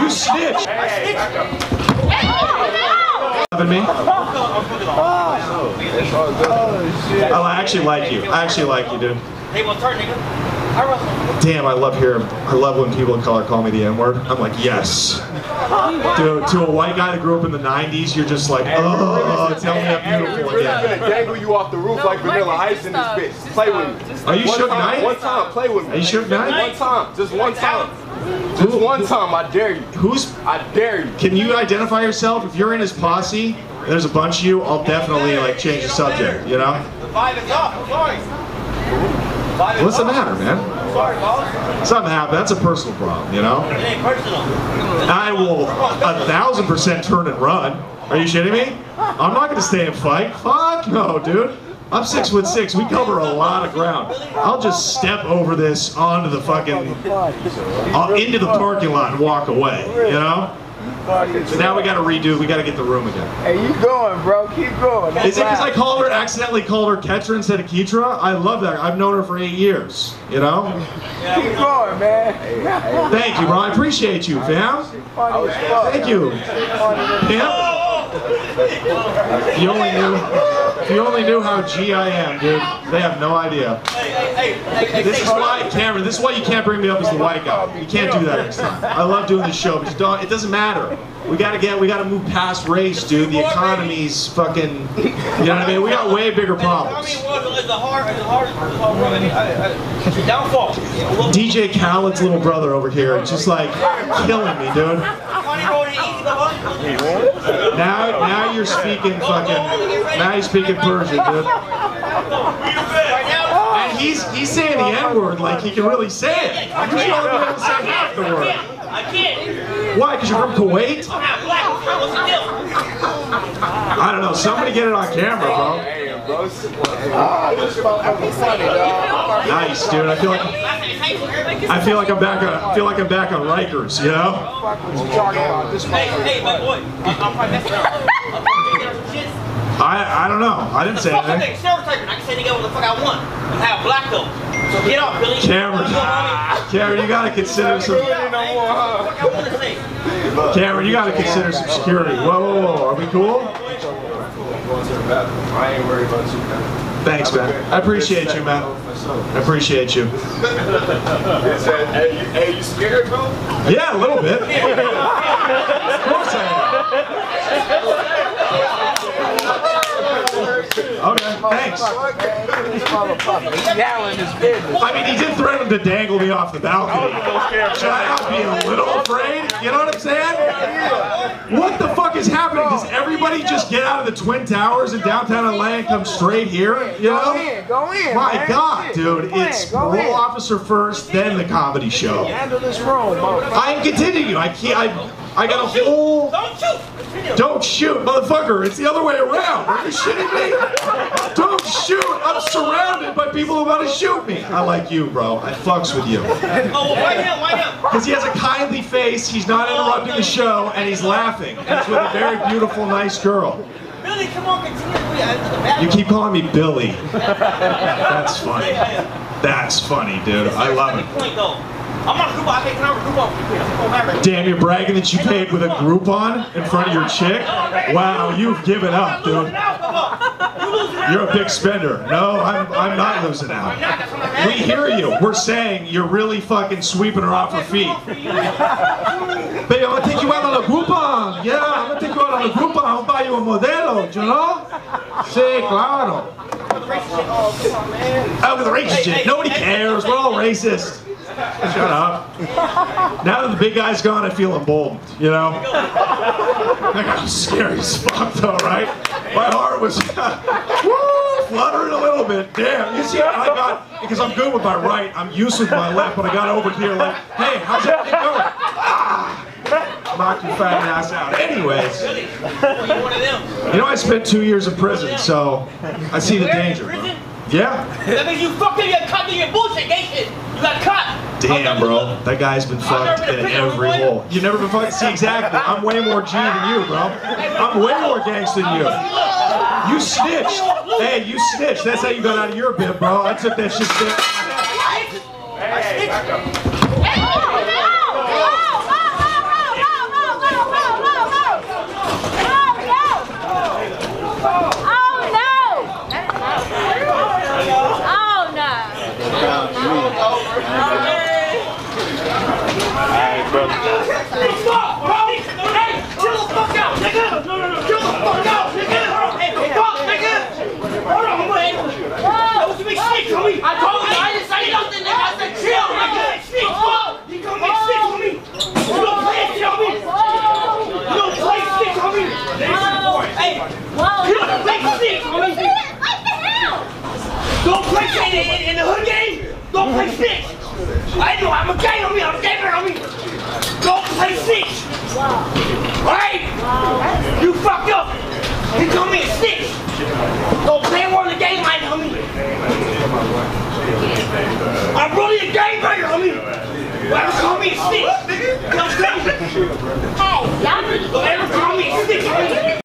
You snitch. Loving me? I actually like you. I actually like you, dude. Hey, well, turn, nigga. I. Damn, I love hearing, I love when people of color call me the N-word. I'm like, yes. To, to a white guy that grew up in the 90s, you're just like, oh, tell me I'm beautiful again. gonna dangle you off the roof like Vanilla Ice in this bitch. Play with me. Are you time, Knight? One time, play with me. Are you Suge Knight? One time, just one time. Just one time, I dare you. Who's, I dare you. can you identify yourself? If you're in his posse, there's a bunch of you, I'll definitely like change the subject, you know? The vibe is. I'm sorry. What's the matter, man? Sorry, boss. Something happened. That's a personal problem, you know? It ain't personal. I will a thousand percent turn and run. Are you shitting me? I'm not gonna stay and fight. Fuck no, dude. I'm six foot six. We cover a lot of ground. I'll just step over this onto the fucking uh, into the parking lot and walk away. You know? So now we gotta redo. We gotta get the room again. Hey, you going, bro? Keep going. Is it because I called her accidentally called her Ketra instead of Keitra? I love that. I've known her for eight years. You know? Keep going, man. Thank you, bro. I appreciate you, fam. Funny as fuck. Thank you. Pimp. If you only knew, if you only knew how G I am, dude, they have no idea. Hey, hey, hey, This is why, Cameron, this is why you can't bring me up as the white guy. You can't do that next time. I love doing this show, but you don't, it doesn't matter. We gotta get, we gotta move past race, dude. The economy's fucking, you know what I mean? We got way bigger problems. downfall. DJ Khaled's little brother over here, just like killing me, dude. County road ain't easy, but Now, now you're speaking fucking, now you're speaking Persian, dude. And he's he's saying the N word like he can really say it. I'm just only able to say half the word. I can't. Why? Because you're from Kuwait? I'm half black. What's the deal? I don't know. Somebody get it on camera, bro. Hey, bro. Ah, this motherfucker funny, dog. Nice, dude. I feel like I I feel like I'm back on. I feel like I'm back on Rikers. You know? Hey, hey, my boy. I-. I I don't know. I didn't say anything. thing, stereotyping. I can say nigga what the fuck I want. I'm half black though. So get off, Billy. Cameron, I? Cameron, you gotta consider some. I? Cameron, you gotta consider some security. Whoa, whoa, whoa. Are we cool? I ain't worried about you. Thanks, man. I appreciate you, man. I appreciate you. Hey, you, scared, bro? Yeah, a little bit. Of course I am. Okay, thanks. Fuck, man. Look this motherfucker. He's yelling his business. I mean, he did threaten to dangle me off the balcony. Should I not be a little afraid? You know what I'm saying? What is happening? Does everybody just get out of the Twin Towers in downtown LA and come straight here? You Go know? in, go in, My. God, dude, it's go parole officer first, then the comedy show. Handle this room. I'm continuing you. I can't. I, I got a whole. Don't shoot. Don't shoot, motherfucker. It's the other way around. Are you shitting me? Don't shoot. I'm surrounded by people who want to shoot me. I like you, bro. I fucks with you. Oh, well, why him? Why him? Because he has a kindly face, he's not oh, interrupting the show, and he's laughing. And it's with a very beautiful, nice girl. Billy, come on, continue. Yeah, into the back. You keep calling me Billy. That's funny. That's funny, dude. I love it. I'm on a group. Can't count a group off. Come on, Maverick. Damn, you're bragging that you paid with a Groupon in front of your chick? Wow, you've given up, dude. You're a big spender. No, I'm, I'm not losing out. Not, that's what I'm We hear you. We're saying you're really fucking sweeping her off her feet. Baby, I'm gonna take you out on a Groupon. Yeah, I'm gonna take you out on a Groupon. I'll buy you a modelo, you know? Sí, claro. Out with the racist shit. Oh, Nobody cares. We're all racist. Shut up. Now that the big guy's gone, I feel emboldened, you know? That guy was scary as fuck, though, right? My heart was woo, fluttering a little bit. Damn. You see, I got, because I'm good with my right, I'm used with my left, but I got over here like, hey, how's everything going? Ah, knock your fat ass out. Anyways, you one of them. you know, I spent two years in prison, so I see the danger. Yeah? That means you fucked up. You got caught in your bullshit, gay shit. You got caught. Damn, bro. That guy's been fucked in every hole. You've never been fucked? See, exactly. I'm way more G than you, bro. I'm way more gangster than you. You snitched. Hey, you snitched. That's how you got out of your bit, bro. I took that shit serious. brother. Hey, fuck, bro. Hey, chill the fuck out, nigga. No, no, no. Chill the fuck out, nigga. Hey, fuck, nigga. Hold on, wait. That was a big snitch, homie. I told you, I didn't say nothing, nigga. I said chill, nigga. Snitch, fuck. You come make snitch, homie. You don't play it, homie. You don't play snitch, homie. Hey, you don't play snitch, Don't play in, in, in the hood game. Don't play snitch. I know I'm a gay play snitch! Wow. Right? Wow. You fucked up. You come in six. Go play one the game my homie. I'm really a game player, homie. Why you call me six? Yo, nigga? Hey, y'all. Why you call me six, homie?